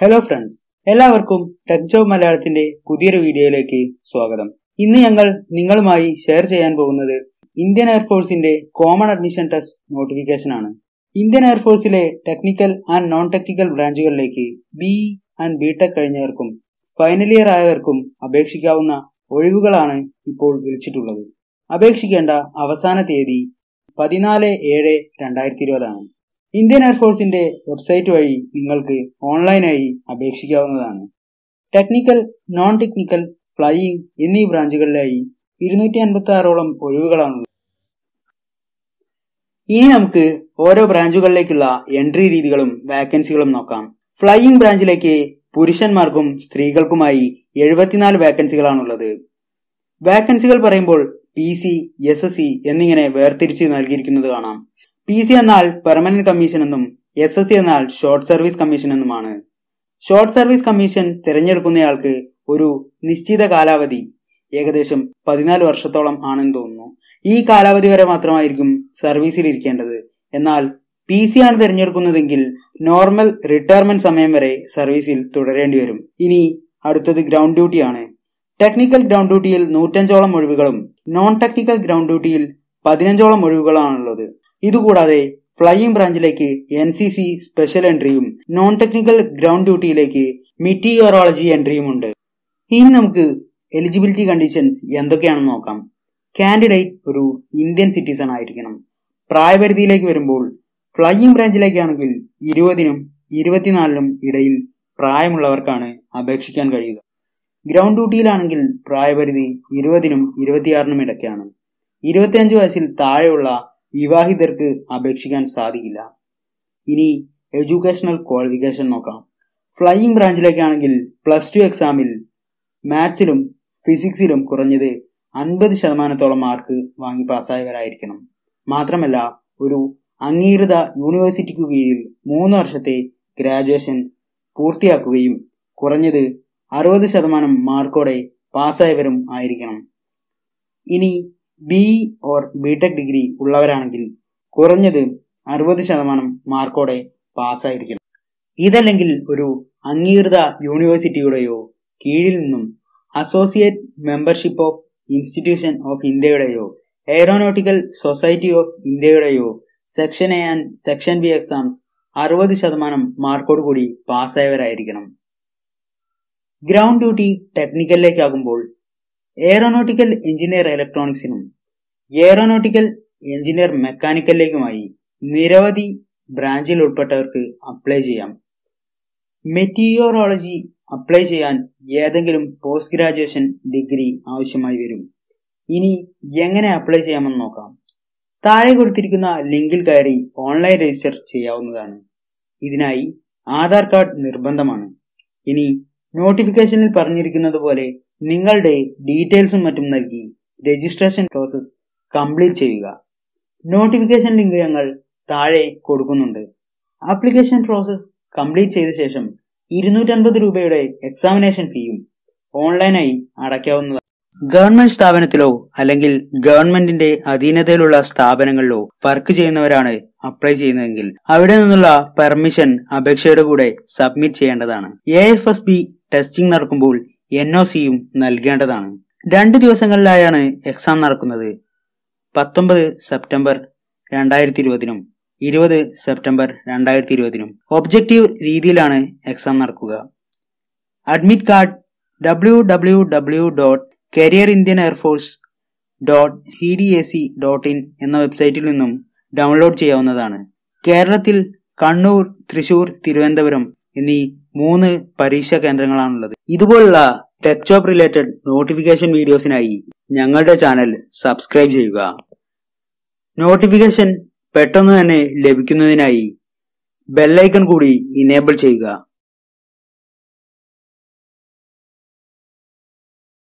Hello friends എല്ലാവർക്കും tech job മലയാളത്തിന്റെ പുതിയൊരു വീഡിയോയിലേക്ക് സ്വാഗതം. ഇന്ന് ഞങ്ങൾ നിങ്ങളുമായി ഷെയർ ചെയ്യാൻ പോകുന്നത് ഇന്ത്യൻ എയർഫോഴ്സിന്റെ കോമൺ അഡ്മിഷൻ ടെസ്റ്റ് നോട്ടിഫിക്കേഷൻ ആണ്. ഇന്ത്യൻ എയർഫോഴ്സിലെ ടെക്നിക്കൽ ആൻഡ് നോൺ ടെക്നിക്കൽ ബ്രാഞ്ചുകളിലേക്ക് ബി ആൻഡ് ബി ടെക് കഴിഞ്ഞവർക്കും ഫൈനൽ ഇയർ ആയവർക്കും അപേക്ഷിക്കാവുന്ന ഒഴിവുകളാണ് ഇപ്പോൾ വിളിച്ചിട്ടുള്ളത്. അപേക്ഷിക്കേണ്ട അവസാന തീയതി പതിനാല് ഏഴ് രണ്ടായിരത്തി ഇരുപതാണ്. ഇന്ത്യൻ എയർഫോഴ്സിന്റെ വെബ്സൈറ്റ് വഴി നിങ്ങൾക്ക് ഓൺലൈനായി അപേക്ഷിക്കാവുന്നതാണ്. ടെക്നിക്കൽ നോൺ ടെക്നിക്കൽ ഫ്ലൈയിങ് എന്നീ ബ്രാഞ്ചുകളിലായി ഇരുന്നൂറ്റി അൻപത്തി ആറോളം ഒഴിവുകളാണുള്ളത്. ഇനി നമുക്ക് ഓരോ ബ്രാഞ്ചുകളിലേക്കുള്ള എൻട്രി രീതികളും വാക്കൻസികളും നോക്കാം. ഫ്ലൈയിങ് ബ്രാഞ്ചിലേക്ക് പുരുഷന്മാർക്കും സ്ത്രീകൾക്കുമായി എഴുപത്തിനാല് വാക്കൻസികളാണുള്ളത്. വാക്കൻസികൾ പറയുമ്പോൾ P C S S C എന്നിങ്ങനെ വേർതിരിച്ച് നൽകിയിരിക്കുന്നത് കാണാം. പി സി എന്നാൽ പെർമനന്റ് കമ്മീഷൻ എന്നും എസ് എസ് സി എന്നാൽ ഷോർട്ട് സർവീസ് കമ്മീഷൻ എന്നുമാണ്. ഷോർട്ട് സർവീസ് കമ്മീഷൻ തിരഞ്ഞെടുക്കുന്നയാൾക്ക് ഒരു നിശ്ചിത കാലാവധി ഏകദേശം പതിനാല് വർഷത്തോളം ആണെന്ന് തോന്നുന്നു. ഈ കാലാവധി വരെ മാത്രമായിരിക്കും സർവീസിൽ ഇരിക്കേണ്ടത്. എന്നാൽ പി സി ആണ് തിരഞ്ഞെടുക്കുന്നതെങ്കിൽ നോർമൽ റിട്ടയർമെന്റ് സമയം വരെ സർവീസിൽ തുടരേണ്ടി വരും. ഇനി അടുത്തത് ഗ്രൗണ്ട് ഡ്യൂട്ടിയാണ് ടെക്നിക്കൽ ഗ്രൗണ്ട് ഡ്യൂട്ടിയിൽ നൂറ്റഞ്ചോളം ഒഴിവുകളും നോൺ ടെക്നിക്കൽ ഗ്രൗണ്ട് ഡ്യൂട്ടിയിൽ പതിനഞ്ചോളം ഒഴിവുകളാണുള്ളത്. ഇതുകൂടാതെ ഫ്ലൈയിങ് ബ്രാഞ്ചിലേക്ക് എൻ സി സി സ്പെഷ്യൽ എൻട്രിയും നോൺ ടെക്നിക്കൽ ഗ്രൗണ്ട് ഡ്യൂട്ടിയിലേക്ക് മിറ്റിയോറോളജി എൻട്രിയും ഉണ്ട്. ഇനി നമുക്ക് എലിജിബിലിറ്റി കണ്ടീഷൻസ് എന്തൊക്കെയാണെന്ന് നോക്കാം. കാൻഡിഡേറ്റ് ഒരു ഇന്ത്യൻ സിറ്റിസൺ ആയിരിക്കണം. പ്രായപരിധിയിലേക്ക് വരുമ്പോൾ ഫ്ലൈയിങ് ബ്രാഞ്ചിലേക്കാണെങ്കിൽ ഇരുപതിനും ഇരുപത്തിനാലിനും ഇടയിൽ പ്രായമുള്ളവർക്കാണ് അപേക്ഷിക്കാൻ കഴിയുക. ഗ്രൗണ്ട് ഡ്യൂട്ടിയിലാണെങ്കിൽ പ്രായപരിധി ഇരുപതിനും ഇരുപത്തിയാറിനും ഇടയ്ക്കാണ്. ഇരുപത്തിയഞ്ച് വയസ്സിൽ താഴെയുള്ള വിവാഹിതർക്ക് അപേക്ഷിക്കാൻ സാധിക്കില്ല. ഇനി എഡ്യൂക്കേഷണൽ ക്വാളിഫിക്കേഷൻ നോക്കാം. ഫ്ലൈയിങ് ബ്രാഞ്ചിലേക്കാണെങ്കിൽ പ്ലസ് ടു എക്സാമിൽ മാത്സിലും ഫിസിക്സിലും കുറഞ്ഞത് അൻപത് ശതമാനത്തോളം മാർക്ക് വാങ്ങി പാസ്സായവരായിരിക്കണം. മാത്രമല്ല ഒരു അംഗീകൃത യൂണിവേഴ്സിറ്റിക്ക് കീഴിൽ മൂന്ന് വർഷത്തെ ഗ്രാജുവേഷൻ പൂർത്തിയാക്കുകയും കുറഞ്ഞത് അറുപത് ശതമാനം മാർക്കോടെ പാസ്സായവരും ആയിരിക്കണം. ഇനി ബി ഓർ ബിടെക് ഡിഗ്രി ഉള്ളവരാണെങ്കിൽ കുറഞ്ഞത് അറുപത് ശതമാനം മാർക്കോടെ പാസ്സായിരിക്കണം. ഇതല്ലെങ്കിൽ ഒരു അംഗീകൃത യൂണിവേഴ്സിറ്റിയുടെയോ കീഴിൽ നിന്നും associate membership of institution of ഇന്ത്യയുടെയോ aeronautical society of ഇന്ത്യയുടെയോ section A and section B exams അറുപത് ശതമാനം മാർക്കോട് കൂടി പാസ്സായവരായിരിക്കണം. ഗ്രൗണ്ട് ഡ്യൂട്ടി ടെക്നിക്കലിലേക്കാകുമ്പോൾ എയറോനോട്ടിക്കൽ എഞ്ചിനീയർ ഇലക്ട്രോണിക്സിനും എയറോനോട്ടിക്കൽ എഞ്ചിനീയർ മെക്കാനിക്കലിലേക്കുമായി നിരവധി ബ്രാഞ്ചിൽ ഉൾപ്പെട്ടവർക്ക് അപ്ലൈ ചെയ്യാം. മെറ്റീരിയോളജി അപ്ലൈ ചെയ്യാൻ ഏതെങ്കിലും പോസ്റ്റ് ഗ്രാജുവേഷൻ ഡിഗ്രി ആവശ്യമായി വരും. ഇനി എങ്ങനെ അപ്ലൈ ചെയ്യാമെന്ന് നോക്കാം. താഴെ കൊടുത്തിരിക്കുന്ന ലിങ്കിൽ കയറി ഓൺലൈൻ രജിസ്റ്റർ ചെയ്യാവുന്നതാണ്. ഇതിനായി ആധാർ കാർഡ് നിർബന്ധമാണ്. ഇനി നോട്ടിഫിക്കേഷനിൽ പറഞ്ഞിരിക്കുന്നത് പോലെ നിങ്ങളുടെ ഡീറ്റെയിൽസും മറ്റും നൽകി രജിസ്ട്രേഷൻ പ്രോസസ് കംപ്ലീറ്റ് ചെയ്യുക. നോട്ടിഫിക്കേഷൻ ലിങ്ക് ഞങ്ങൾ താഴെ കൊടുക്കുന്നുണ്ട്. ആപ്ലിക്കേഷൻ പ്രോസസ് കംപ്ലീറ്റ് ചെയ്ത ശേഷം ഇരുന്നൂറ്റൻപത് രൂപയുടെ എക്സാമിനേഷൻ ഫീയും ഓൺലൈനായി അടയ്ക്കാവുന്നതാണ്. ഗവൺമെന്റ് സ്ഥാപനത്തിലോ അല്ലെങ്കിൽ ഗവൺമെന്റിന്റെ അധീനതയിലുള്ള സ്ഥാപനങ്ങളിലോ വർക്ക് ചെയ്യുന്നവരാണ് അപ്ലൈ ചെയ്യുന്നതെങ്കിൽ അവിടെ നിന്നുള്ള പെർമിഷൻ അപേക്ഷയുടെ കൂടെ സബ്മിറ്റ് ചെയ്യേണ്ടതാണ്. A F S B testing നടക്കുമ്പോൾ എൻ ഒ സിയും നൽകേണ്ടതാണ്. രണ്ട് ദിവസങ്ങളിലായാണ് എക്സാം നടക്കുന്നത്. പത്തൊമ്പത് സെപ്റ്റംബർ രണ്ടായിരത്തി ഇരുപതിനും ഇരുപത് സെപ്റ്റംബർ രണ്ടായിരത്തി ഇരുപതിനും ഒബ്ജക്റ്റീവ് രീതിയിലാണ് എക്സാം നടക്കുക. Admit card W W W dot career Indian air force dot C D A C dot in എന്ന വെബ്സൈറ്റിൽ നിന്നും ഡൗൺലോഡ് ചെയ്യാവുന്നതാണ്. കേരളത്തിൽ കണ്ണൂർ തൃശൂർ തിരുവനന്തപുരം എന്നീ മൂന്ന് പരീക്ഷാ കേന്ദ്രങ്ങളാണുള്ളത്. ഇതുപോലുള്ള ടെക് ജോബ് റിലേറ്റഡ് നോട്ടിഫിക്കേഷൻ വീഡിയോസിനായി ഞങ്ങളുടെ ചാനൽ സബ്സ്ക്രൈബ് ചെയ്യുക. നോട്ടിഫിക്കേഷൻ പെട്ടെന്ന് തന്നെ ലഭിക്കുന്നതിനായി ബെല്ലൈക്കൺ കൂടി ഇനേബിൾ ചെയ്യുക.